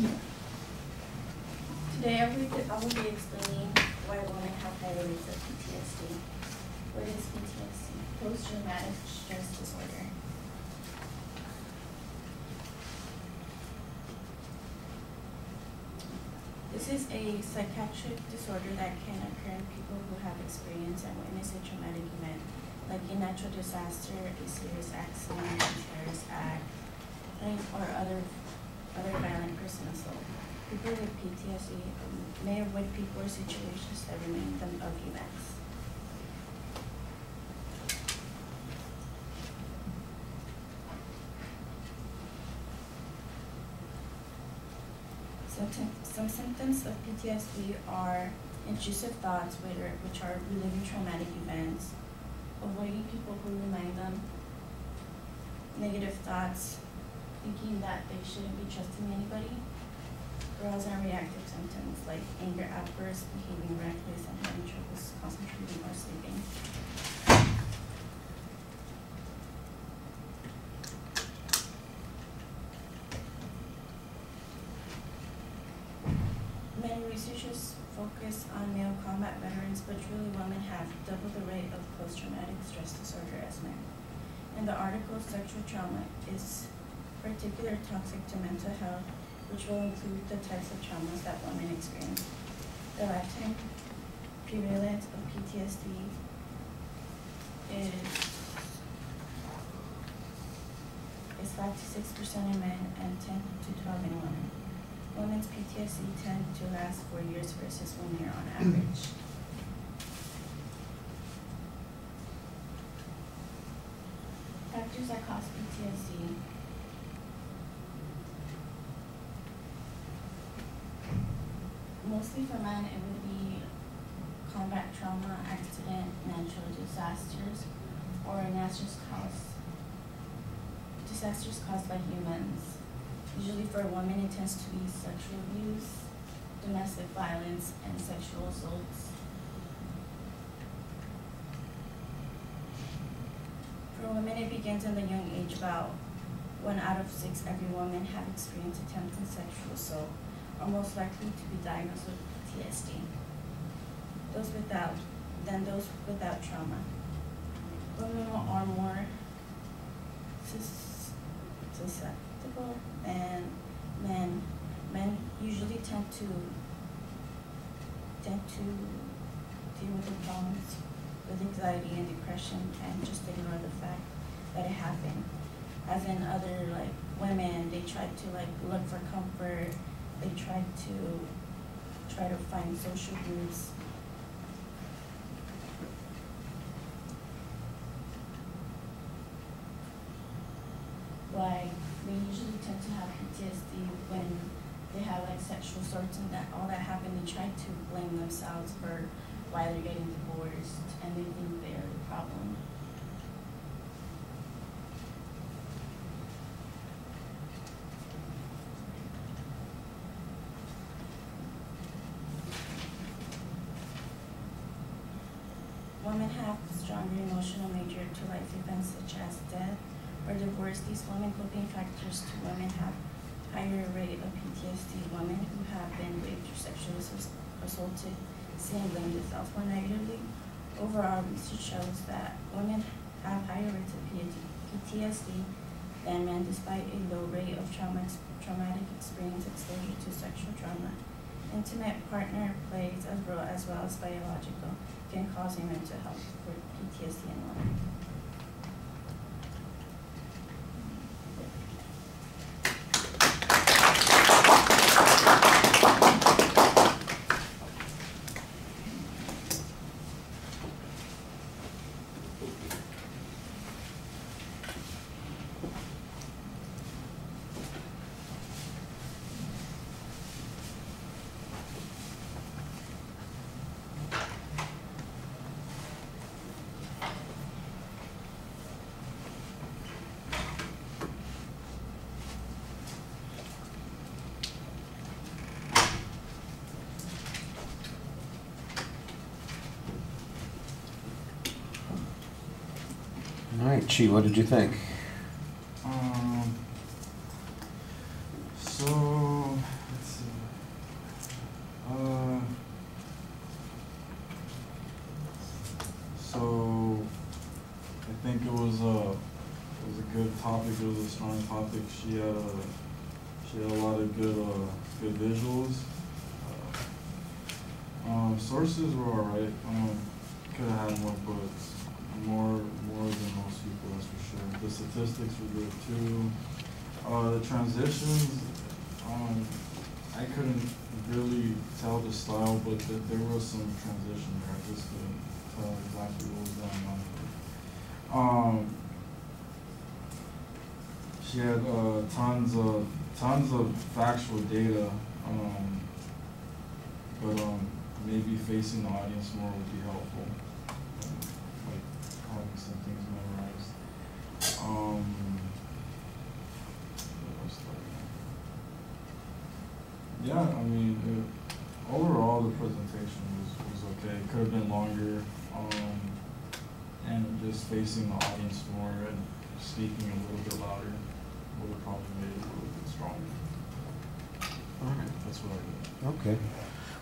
Today I will, be- explaining why women have higher rates of PTSD. What is PTSD? Post-traumatic stress disorder. This is a psychiatric disorder that can occur in people who have experienced and witnessed a traumatic event, like a natural disaster, a serious accident, a terrorist act, or other, other violent person assault. People with PTSD um, may avoid people or situations that remind them of events. Some symptoms of PTSD are intrusive thoughts, which are reliving traumatic events, avoiding people who remind them, negative thoughts, thinking that they shouldn't be trusting anybody, arousal and reactive symptoms like anger outbursts, behaving reckless, and having troubles concentrating or sleeping. Many researchers focus on male combat veterans, but truly women have double the rate of post-traumatic stress disorder as men. In the article, sexual trauma is particular toxic to mental health, which will include the types of traumas that women experience. The lifetime prevalence of PTSD is is five to six percent in men and ten to twelve in women. Women's PTSD tend to last four years versus one year on average. Factors that cause PTSD. Mostly for men, it would be combat trauma, accident, natural disasters, or disasters caused, disasters caused by humans. Usually for women, it tends to be sexual abuse, domestic violence, and sexual assaults. For women, it begins in the young age, about one out of six every woman have experienced attempted sexual assault, are most likely to be diagnosed with PTSD. Those without, than those without trauma. Women are more susceptible than men. Men usually tend to tend to deal with the problems with anxiety and depression and just ignore the fact that it happened. As in other like women, they try to like look for comfort. They try to try to find social groups. Like they usually tend to have PTSD when they have like sexual assaults and that all that happened. They try to blame themselves for why they're getting divorced and they think they're the problem. Women have stronger emotional major to life events such as death or divorce. These women coping factors to women have higher rate of PTSD. Women who have been raped or sexually assaulted see and blame themselves more negatively. Overall, research shows that women have higher rates of PTSD than men despite a low rate of trauma, traumatic experience exposure to sexual trauma. Intimate partner plays as role as well as biological can cause a mental health for PTSD and women. Chi, what did you think? Um, so, let's see. Uh, so, I think it was a was a good topic. It was a strong topic. She had a she had a lot of good uh, good visuals. Uh, um, sources were alright. Um, could have had more books. Statistics were good too. Uh, the transitions, um, I couldn't really tell the style, but th- there was some transition there. I just couldn't tell exactly what was going on. Um, she had uh, tons of tons of factual data, um, but um, maybe facing the audience more would be helpful, um, like having some things memorized. Um, what else do I have? Yeah, I mean, it, overall the presentation was, was okay. It could have been longer, um, and just facing the audience more and speaking a little bit louder would have probably made it a little bit stronger. All right. That's what I did. Okay.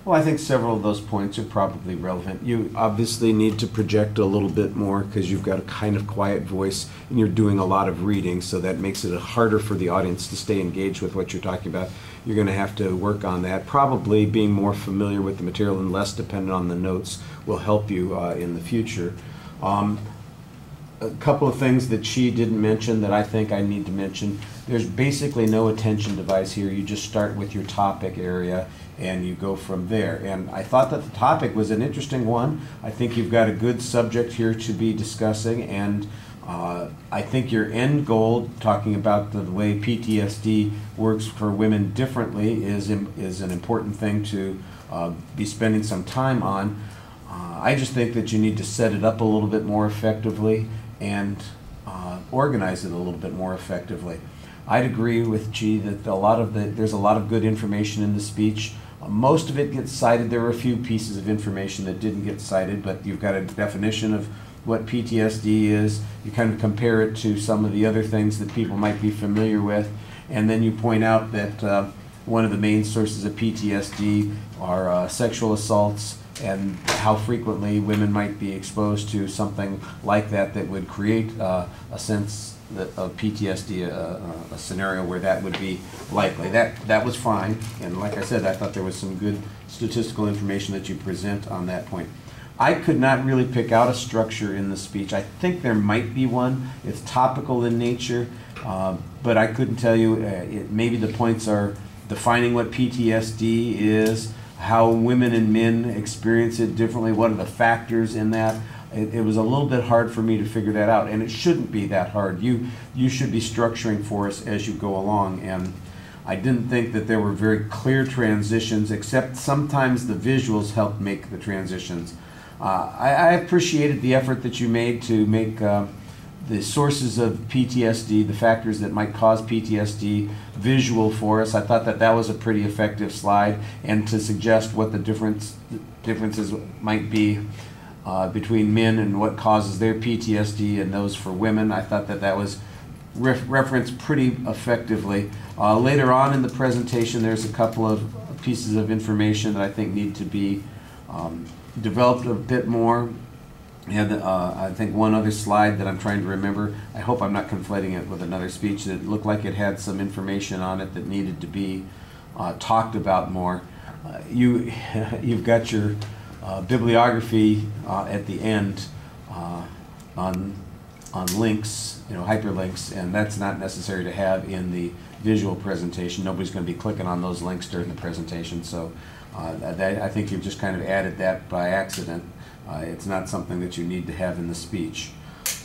Well, I think several of those points are probably relevant. You obviously need to project a little bit more because you've got a kind of quiet voice and you're doing a lot of reading, so that makes it harder for the audience to stay engaged with what you're talking about. You're going to have to work on that. Probably being more familiar with the material and less dependent on the notes will help you uh, in the future. Um, a couple of things that she didn't mention that I think I need to mention. There's basically no attention device here. You just start with your topic area and you go from there. And I thought that the topic was an interesting one. I think you've got a good subject here to be discussing, and uh, I think your end goal, talking about the way PTSD works for women differently, is is an important thing to uh, be spending some time on. Uh, I just think that you need to set it up a little bit more effectively and uh, organize it a little bit more effectively. I'd agree with G that a lot of the there's a lot of good information in the speech. Most of it gets cited. There were a few pieces of information that didn't get cited, but you've got a definition of what PTSD is. You kind of compare it to some of the other things that people might be familiar with, and then you point out that uh, one of the main sources of PTSD are uh, sexual assaults and how frequently women might be exposed to something like that that would create uh, a sense of PTSD, uh, uh, a scenario where that would be likely. That that was fine, and like I said, I thought there was some good statistical information that you present on that point. I could not really pick out a structure in the speech. I think there might be one. It's topical in nature, uh, but I couldn't tell you. Uh, it, maybe the points are defining what PTSD is, how women and men experience it differently, what are the factors in that. It, it was a little bit hard for me to figure that out, and it shouldn't be that hard. You you should be structuring for us as you go along, and I didn't think that there were very clear transitions, except sometimes the visuals helped make the transitions. Uh, I, I appreciated the effort that you made to make uh, the sources of PTSD, the factors that might cause PTSD, visual for us. I thought that that was a pretty effective slide, and to suggest what the difference differences might be uh, between men and what causes their PTSD and those for women. I thought that that was ref- referenced pretty effectively. Uh, later on in the presentation, there's a couple of pieces of information that I think need to be um, developed a bit more. Had, uh, I think, one other slide that I'm trying to remember. I hope I'm not conflating it with another speech that looked like it had some information on it that needed to be uh, talked about more. Uh, you, you've got your uh, bibliography uh, at the end uh, on on links, you know, hyperlinks, and that's not necessary to have in the visual presentation. Nobody's going to be clicking on those links during the presentation, so uh, that, I think you've just kind of added that by accident. Uh, it's not something that you need to have in the speech.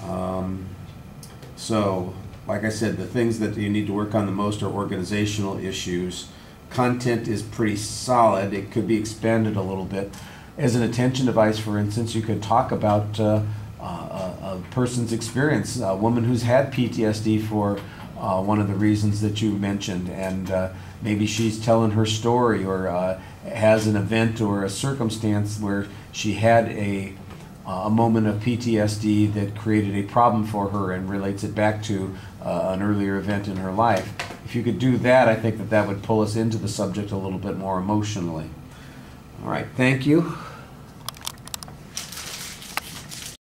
Um, so, like I said, the things that you need to work on the most are organizational issues. Content is pretty solid. It could be expanded a little bit. As an attention device, for instance, you could talk about uh, uh, a, a person's experience, a woman who's had PTSD for uh, one of the reasons that you mentioned, and uh, maybe she's telling her story or has an event or a circumstance where she had a uh, a moment of PTSD that created a problem for her and relates it back to uh, an earlier event in her life. If you could do that, I think that that would pull us into the subject a little bit more emotionally. All right, thank you.